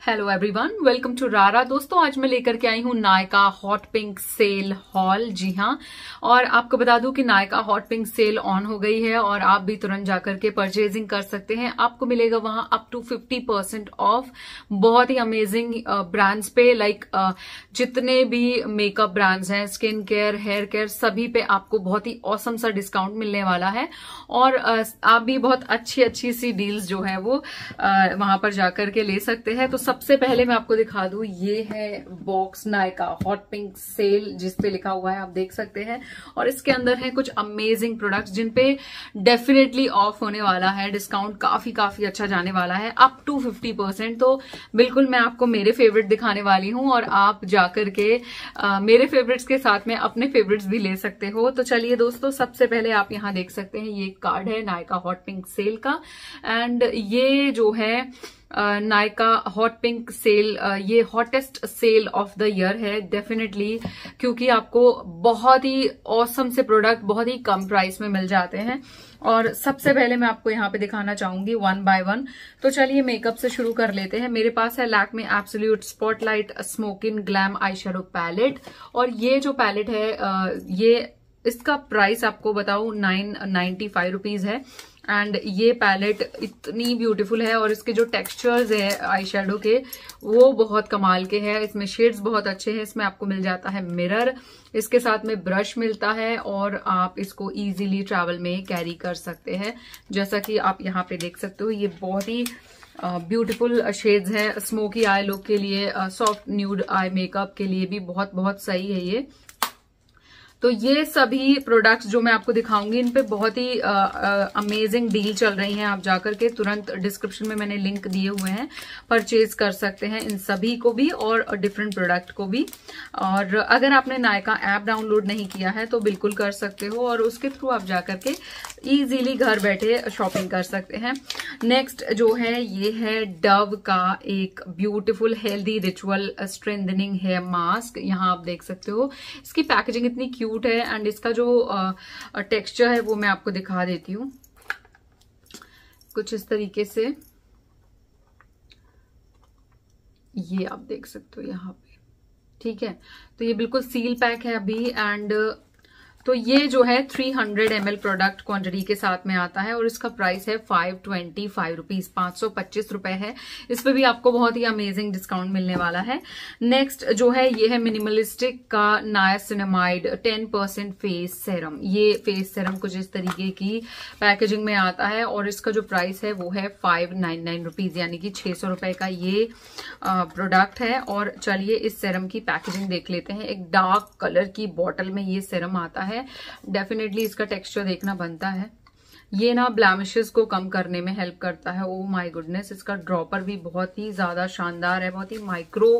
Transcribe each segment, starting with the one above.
Hello everyone welcome to रारा दोस्तों, आज मैं लेकर के आई हूँ Nykaa hot pink sale haul जी हाँ और आपको बता दूँ कि Nykaa hot pink sale on हो गई है और आप भी तुरंत जाकर के परचेजिंग कर सकते हैं। आपको मिलेगा वहाँ अप टू 50 परसेंट ऑफ़ बहुत ही अमेजिंग ब्रांड्स पे लाइक जितने भी मेकअप ब्रांड्स हैं स्किन केयर हेयर केयर सभी पे आपको बहुत ही औसम सा डिस्काउंट मिलने वाला है। और आप भी बहुत अच्छी अच्छी सी डील्स जो है वो वहाँ पर जाकर के ले सकते हैं। तो सबसे पहले मैं आपको दिखा दूँ ये है box Nykaa hot pink sale जिस पे लिखा हुआ है आप देख सकते हैं। और इसके अंदर है कुछ अमेजिंग प्रोडक्ट्स जिन पे डेफिनेटली ऑफ़ होने वाला है डिस्काउंट काफ़ी काफ़ी अच्छा जाने वाला है अप टू फिफ्टी परसेंट तो बिल्कुल मैं आपको मेरे फेवरेट दिखाने वाली हूँ और आप जाकर के आ, मेरे फेवरेट्स के साथ में अपने फेवरेट्स भी ले सकते हो। तो चलिए दोस्तों सबसे पहले आप यहाँ देख सकते हैं ये कार्ड है नायका हॉट पिंक सेल का। एंड ये जो है नायका हॉट पिंक सेल ये hottest sale of the year है डेफिनेटली क्योंकि आपको बहुत ही औसम से प्रोडक्ट बहुत ही कम प्राइस में मिल जाते हैं। और सबसे पहले मैं आपको यहाँ पे दिखाना चाहूँगी वन बाय वन तो चलिए मेकअप से शुरू कर लेते हैं। मेरे पास है लैक में absolute spotlight smokin glam eye palette और ये जो पैलेट है ये, इसका प्राइस आपको बताऊ नाइन नाइन्टी फाइव रुपीज़ है। एंड ये पैलेट इतनी ब्यूटीफुल है और इसके जो टेक्सचर्स है आई शेडो के, वो बहुत कमाल के हैं। इसमें शेड्स बहुत अच्छे हैं। इसमें आपको मिल जाता है मिरर इसके साथ में ब्रश मिलता है और आप इसको इजीली ट्रैवल में कैरी कर सकते हैं। जैसा कि आप यहाँ पे देख सकते हो, ये बहुत ही ब्यूटीफुल शेड्स है। स्मोकी आई लुक के लिए सॉफ्ट न्यूड आई मेकअप के लिए भी बहुत बहुत सही है ये। तो ये सभी प्रोडक्ट्स जो मैं आपको दिखाऊँगी, इन पे बहुत ही अमेजिंग डील चल रही हैं। आप जाकर के तुरंत डिस्क्रिप्शन में मैंने लिंक दिए हुए हैं। परचेज कर सकते हैं इन सभी को भी और डिफरेंट प्रोडक्ट को भी। और अगर आपने नायका ऐप डाउनलोड नहीं किया है तो बिल्कुल कर सकते हो और उसके थ्रू आप जाकर के इजीली घर बैठे शॉपिंग कर सकते हैं। नेक्स्ट जो है, ये है डव का एक beautiful healthy ritual strengthening hair mask यहाँ आप देख सकते हो। इसकी पैकेजिंग इतनी क्यूट क्यूट है एंड इसका जो टेक्सचर है वो मैं आपको दिखा देती हूँ। कुछ इस तरीके से। ये आप देख सकते हो यहाँ पे। ठीक है? तो ये बिल्कुल सील पैक है अभी एंड तो ये जो है 300 हंड्रेड प्रोडक्ट क्वांटिटी के साथ में आता है और इसका प्राइस है फाइव ट्वेंटी फाइव रुपीज़ पाँच सौ पच्चीस रुपए है। इस पर भी आपको बहुत ही अमेजिंग डिस्काउंट मिलने वाला है। नेक्स्ट जो है, ये है मिनिमलिस्टिक का niacinamide ten percent face serum ये फेस सेरम कुछ इस तरीके की पैकेजिंग में आता है और इसका जो प्राइस है वो है फाइव नाइन नाइन रुपीज़ यानी कि छह सौ रुपए का ये प्रोडक्ट है। और चलिए इस सेरम की पैकेजिंग देख लेते हैं। एक डार्क कलर की बॉटल में ये सेरम आता है। है। डेफिनेटली इसका टेक्सचर देखना बनता है। ये ना ब्लैमिशेस को कम करने में हेल्प करता है। ओ माय गुडनेस इसका ड्रॉपर भी बहुत ही ज़्यादा शानदार है बहुत ही माइक्रो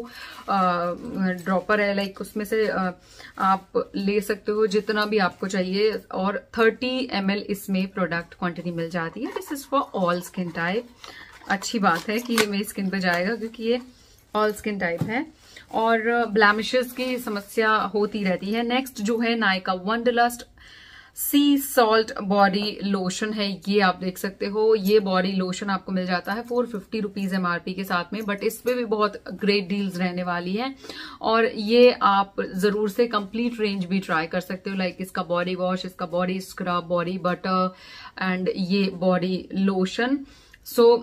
ड्रॉपर है। लाइक उसमें से आ, आप ले सकते हो जितना भी आपको चाहिए और 30 एम इसमें प्रोडक्ट क्वांटिटी मिल जाती है। This is for all skin type अच्छी बात है कि ये मेरी स्किन पे जाएगा क्योंकि ये ऑल स्किन टाइप है। और ब्लैमिशेस की समस्या होती रहती है। नेक्स्ट जो है Nykaa wanderlust sea salt body lotion है। ये आप देख सकते हो। ये बॉडी लोशन आपको मिल जाता है फोर फिफ्टी रुपीज़ एमआरपी के साथ में बट इस पे भी बहुत ग्रेट डील्स रहने वाली है। और ये आप ज़रूर से कंप्लीट रेंज भी ट्राई कर सकते हो लाइक इसका बॉडी वॉश इसका body scrub body butter and ये बॉडी लोशन सो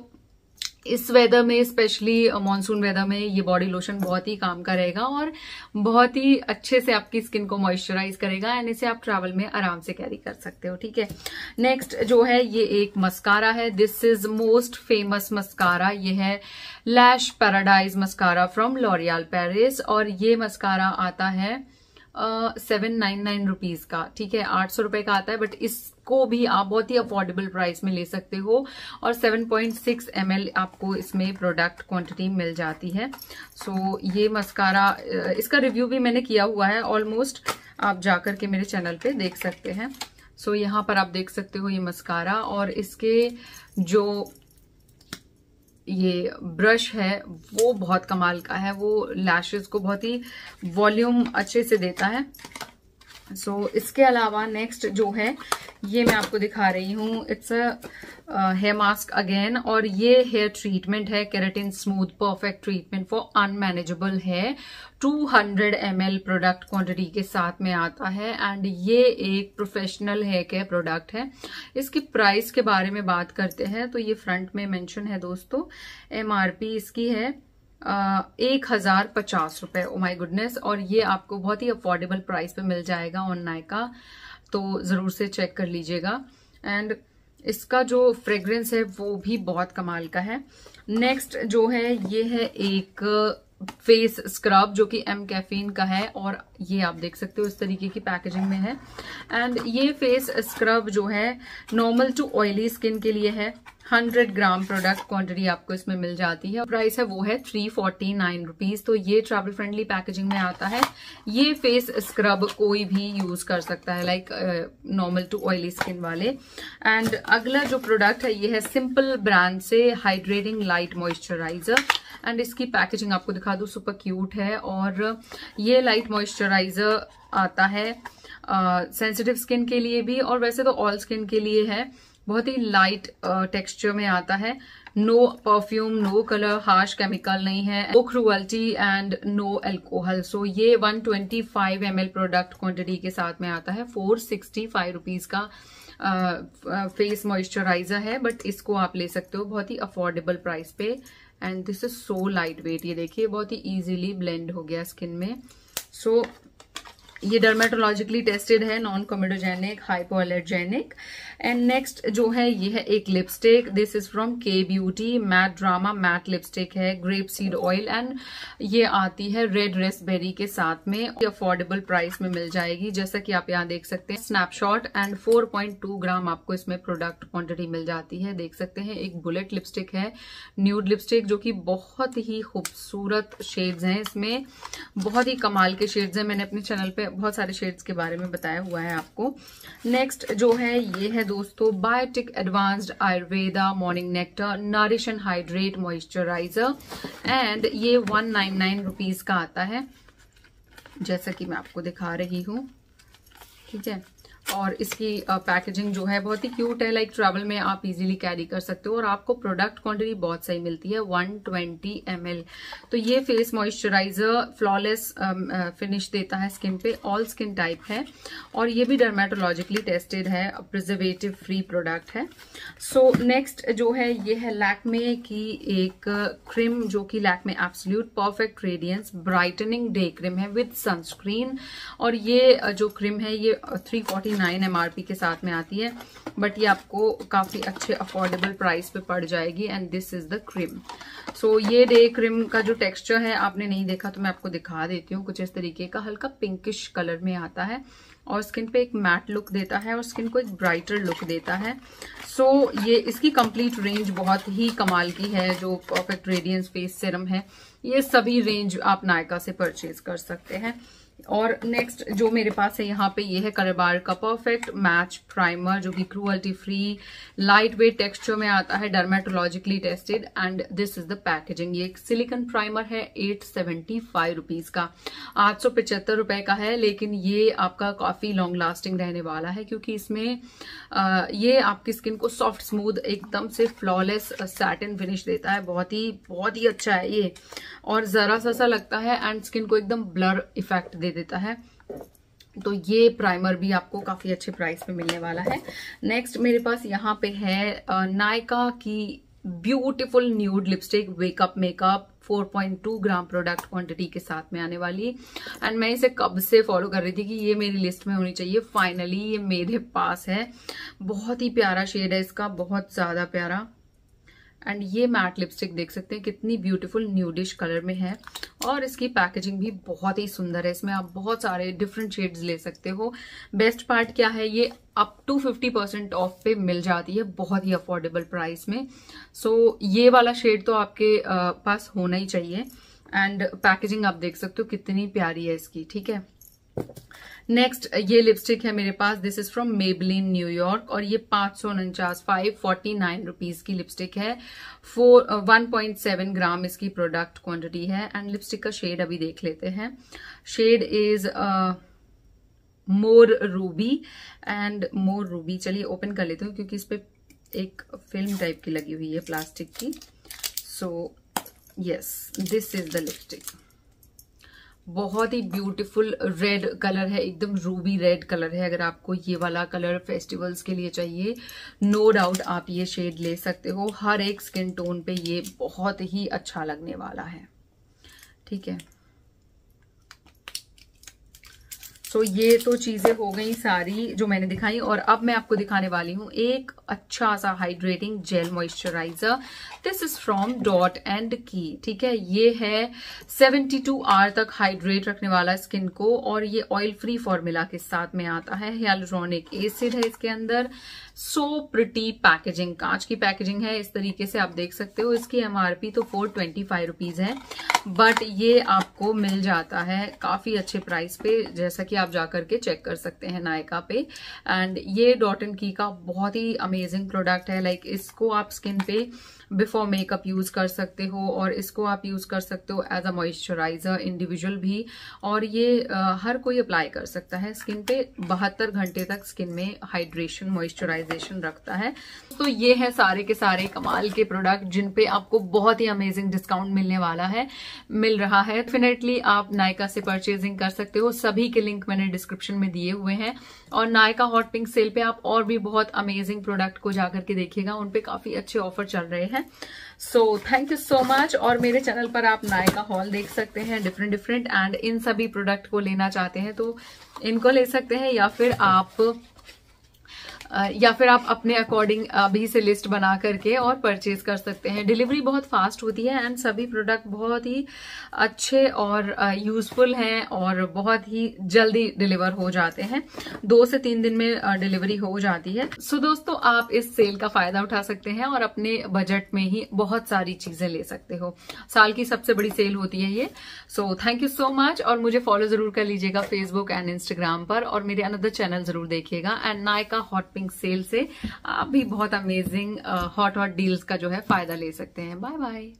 इस वेदर में स्पेशली मानसून वेदर में, ये बॉडी लोशन बहुत ही काम का रहेगा और बहुत ही अच्छे से आपकी स्किन को मॉइस्चराइज करेगा एंड इसे आप ट्रैवल में आराम से कैरी कर सकते हो, ठीक है? नेक्स्ट जो है, ये एक मस्कारा है। This is most famous mascara ये है lash paradise mascara from L'Oreal Paris और ये मस्कारा आता है सेवन नाइन नाइन रुपीज़ का, ठीक है? आठ सौ रुपए का आता है बट इसको भी आप बहुत ही अफोर्डेबल प्राइस में ले सकते हो और सेवन पॉइंट आपको इसमें प्रोडक्ट क्वांटिटी मिल जाती है। सो so, ये मस्कारा इसका रिव्यू भी मैंने किया हुआ है। ऑलमोस्ट आप जाकर के मेरे चैनल पे देख सकते हैं। सो so, यहाँ पर आप देख सकते हो ये मस्कारा और इसके जो ये ब्रश है वो बहुत कमाल का है। वो लैशेस को बहुत ही वॉल्यूम अच्छे से देता है। सो so, इसके अलावा नेक्स्ट जो है ये मैं आपको दिखा रही हूँ। It's a hair mask again और ये हेयर ट्रीटमेंट है। Keratin smooth perfect treatment for unmanageable है 200 हंड्रेड एम प्रोडक्ट क्वांटिटी के साथ में आता है एंड ये एक प्रोफेशनल हेयर केयर प्रोडक्ट है। इसकी प्राइस के बारे में बात करते हैं तो ये फ्रंट में मेंशन है दोस्तों। एमआरपी इसकी है। एक हज़ार पचास रुपए। ओ माई गुडनेस और ये आपको बहुत ही अफोर्डेबल प्राइस पे मिल जाएगा ऑन नायका तो ज़रूर से चेक कर लीजिएगा। एंड इसका जो फ्रेग्रेंस है, वो भी बहुत कमाल का है। नेक्स्ट जो है, ये है एक फेस स्क्रब जो कि एम कैफीन का है और ये आप देख सकते हो इस तरीके की पैकेजिंग में है। एंड ये फेस स्क्रब जो है नॉर्मल टू ऑयली स्किन के लिए है। 100 ग्राम प्रोडक्ट क्वांटिटी आपको इसमें मिल जाती है। प्राइस है वो है थ्री फोर्टी नाइन रुपीज़ तो ये ट्रैवल फ्रेंडली पैकेजिंग में आता है। ये फेस स्क्रब कोई भी यूज़ कर सकता है like normal to oily skin वाले। एंड अगला जो प्रोडक्ट है ये है सिंपल ब्रांड से हाइड्रेटिंग लाइट मॉइस्चराइजर एंड इसकी पैकेजिंग आपको दिखा दू सुपर क्यूट है। और ये लाइट मॉइस्चराइजर आता है सेंसिटिव uh, स्किन के लिए भी। और वैसे तो ऑल स्किन के लिए है। बहुत ही लाइट टेक्सचर में आता है। No perfume no colour harsh chemical नहीं है। No cruelty and no alcohol so ये 125 ट्वेंटी प्रोडक्ट क्वांटिटी के साथ में आता है। फोर सिक्सटी फाइव रुपीज़ का फेस मॉइस्चराइजर है बट इसको आप ले सकते हो बहुत ही अफोर्डेबल प्राइस पे। And this is so lightweight ये देखिए बहुत ही इजीली ब्लेंड हो गया स्किन में। सो so, ये डर्मेटोलॉजिकली टेस्टेड है non comedogenic hypoallergenic and next जो है, ये है एक lipstick this is from Kay Beauty matte drama matte lipstick है ग्रेप सीड ऑयल एंड ये आती है रेड रेसबेरी के साथ में. अफोर्डेबल प्राइस में मिल जाएगी. जैसा कि आप यहाँ देख सकते हैं स्नैपशॉट एंड 4.2 ग्राम आपको इसमें प्रोडक्ट क्वांटिटी मिल जाती है. देख सकते हैं, एक बुलेट लिपस्टिक है न्यूड लिपस्टिक जो कि बहुत ही खूबसूरत शेड्स हैं इसमें. बहुत ही कमाल के शेड्स हैं. मैंने अपने चैनल पे बहुत सारे शेड्स के बारे में बताया हुआ है आपको। नेक्स्ट जो है, ये है दोस्तों Biotique advanced ayurveda morning nectar nourish and hydrate moisturiser and ये वन नाइन नाइन रुपीज़ का आता है। जैसा कि मैं आपको दिखा रही हूँ। ठीक है? और इसकी पैकेजिंग जो है बहुत ही क्यूट है लाइक ट्रैवल में आप इजीली कैरी कर सकते हो और आपको प्रोडक्ट क्वांटिटी बहुत सही मिलती है 120 ट्वेंटी तो ये फेस मॉइस्चराइजर फ्लॉलेस फिनिश देता है स्किन पे ऑल स्किन टाइप है और ये भी डर्मेटोलॉजिकली टेस्टेड है प्रिजर्वेटिव फ्री प्रोडक्ट है. सो so, नेक्स्ट जो है ये है लैकमे की एक क्रीम जो कि Lakme absolute perfect radiance brightening day cream है विथ सनस्क्रीन और ये जो क्रीम है ये थ्री नाइन एमआरपी के साथ में आती है बट ये आपको काफ़ी अच्छे अफोर्डेबल प्राइस पे पड़ जाएगी and this is the cream so ये डे क्रीम का जो टेक्सचर है आपने नहीं देखा तो मैं आपको दिखा देती हूँ कुछ इस तरीके का हल्का पिंकिश कलर में आता है और स्किन पे एक मैट लुक देता है और स्किन को एक ब्राइटर लुक देता है। सो so, ये इसकी कंप्लीट रेंज बहुत ही कमाल की है जो परफेक्ट रेडियंस फेस सिरम है ये सभी रेंज आप नायका से परचेज कर सकते हैं। और नेक्स्ट जो मेरे पास है यहाँ पे ये है करबार का परफेक्ट मैच प्राइमर जो कि cruelty free light weight texture में आता है dermatologically tested and this is the packaging ये एक सिलिकन प्राइमर है एट सेवेंटी फाइव रुपीज़ का। आठ सौ पिचहत्तर रुपए का है लेकिन ये आपका काफ़ी लॉन्ग लास्टिंग रहने वाला है क्योंकि इसमें आ, ये आपकी स्किन को सॉफ्ट स्मूथ एकदम से फ्लॉलेस सैटिन फिनिश देता है। बहुत ही बहुत ही अच्छा है ये। और जरा सा सा लगता है एंड स्किन को एकदम ब्लर इफ़ेक्ट दे देता है। तो ये प्राइमर भी आपको काफ़ी अच्छे प्राइस पे मिलने वाला है। नेक्स्ट मेरे पास यहाँ पे है नायका की beautiful nude lipstick wake up makeup 4.2 gram product quantity के साथ में आने वाली। एंड मैं इसे कब से फॉलो कर रही थी कि ये मेरी लिस्ट में होनी चाहिए? फाइनली ये मेरे पास है। बहुत ही प्यारा शेड है इसका, बहुत ज़्यादा प्यारा। एंड ये मैट लिपस्टिक देख सकते हैं कितनी ब्यूटीफुल न्यूडिश कलर में है। और इसकी पैकेजिंग भी बहुत ही सुंदर है। इसमें आप बहुत सारे डिफरेंट शेड्स ले सकते हो। बेस्ट पार्ट क्या है? ये अप टू 50 परसेंट ऑफ़ पे मिल जाती है बहुत ही अफोर्डेबल प्राइस में। सो so, ये वाला शेड तो आपके पास होना ही चाहिए। एंड पैकेजिंग आप देख सकते हो कितनी प्यारी है इसकी ठीक है? नेक्स्ट ये लिपस्टिक है मेरे पास. This is from Maybelline New York और ये पाँच सौ उनचास फाइव फोर्टी नाइन रुपीज़ की लिपस्टिक है. Four one point seven gram इसकी प्रोडक्ट क्वांटिटी है एंड लिपस्टिक का शेड अभी देख लेते हैं. Shade is more ruby and more ruby चलिए ओपन कर लेते हूँ क्योंकि इस पर एक फ़िल्म टाइप की लगी हुई है प्लास्टिक की. So yes this is the lipstick बहुत ही ब्यूटीफुल रेड कलर है एकदम रूबी रेड कलर है। अगर आपको ये वाला कलर फेस्टिवल्स के लिए चाहिए नो no डाउट आप ये शेड ले सकते हो। हर एक स्किन टोन पे ये बहुत ही अच्छा लगने वाला है। ठीक है? सो so, ये तो चीज़ें हो गई सारी जो मैंने दिखाई और अब मैं आपको दिखाने वाली हूँ एक अच्छा सा hydrating gel moisturiser this is from Dot and Key ठीक है? ये है 72 आवर तक हाइड्रेट रखने वाला स्किन को और ये ऑयल फ्री फॉर्मूला के साथ में आता है। हेलोरॉनिक एसिड है इसके अंदर। सो प्रिटी पैकेजिंग कांच की पैकेजिंग है। इस तरीके से आप देख सकते हो। इसकी एमआरपी तो फोर ट्वेंटी फाइव रुपीज़ है। बट ये आपको मिल जाता है काफ़ी अच्छे प्राइस पे, जैसा कि आप जाकर के चेक कर सकते हैं नायका पे। एंड ये डॉट एंड की का बहुत ही अमेजिंग प्रोडक्ट है। लाइक इसको आप स्किन पे बिफोर मेकअप यूज़ कर सकते हो और इसको आप यूज़ कर सकते हो एज अ मॉइस्चराइजर इंडिविजुअल भी और ये आ, हर कोई अप्लाई कर सकता है। स्किन पे बहत्तर घंटे तक स्किन में हाइड्रेशन मॉइस्चराइजेशन रखता है। तो ये है सारे के सारे कमाल के प्रोडक्ट जिन पे आपको बहुत ही अमेजिंग डिस्काउंट मिलने वाला है मिल रहा है। डेफिनेटली आप नायका से परचेजिंग कर सकते हो। सभी के लिंक मैंने डिस्क्रिप्शन में दिए हुए हैं। और नायका हॉट पिंक सेल पे आप और भी बहुत अमेजिंग प्रोडक्ट को जाकर के देखिएगा। उनपे काफ़ी अच्छे ऑफ़र चल रहे हैं। So thank you so much और मेरे चैनल पर आप नायका हॉल देख सकते हैं डिफरेंट डिफरेंट एंड इन सभी प्रोडक्ट को लेना चाहते हैं तो इनको ले सकते हैं या फिर आप या फिर आप अपने अकॉर्डिंग अभी से लिस्ट बना करके और परचेज कर सकते हैं। डिलीवरी बहुत फास्ट होती है एंड सभी प्रोडक्ट बहुत ही अच्छे और यूजफुल हैं और बहुत ही जल्दी डिलीवर हो जाते हैं। दो से तीन दिन में डिलीवरी हो जाती है। सो so, दोस्तों आप इस सेल का फ़ायदा उठा सकते हैं और अपने बजट में ही बहुत सारी चीज़ें ले सकते हो। साल की सबसे बड़ी सेल होती है ये। So thank you so much और मुझे फॉलो ज़रूर कर लीजिएगा फेसबुक एंड इंस्टाग्राम पर और मेरे अनदर चैनल ज़रूर देखिएगा। And Nykaa hot shopping sale से आप भी बहुत अमेजिंग हॉट हॉट डील्स का जो है फ़ायदा ले सकते हैं। Bye bye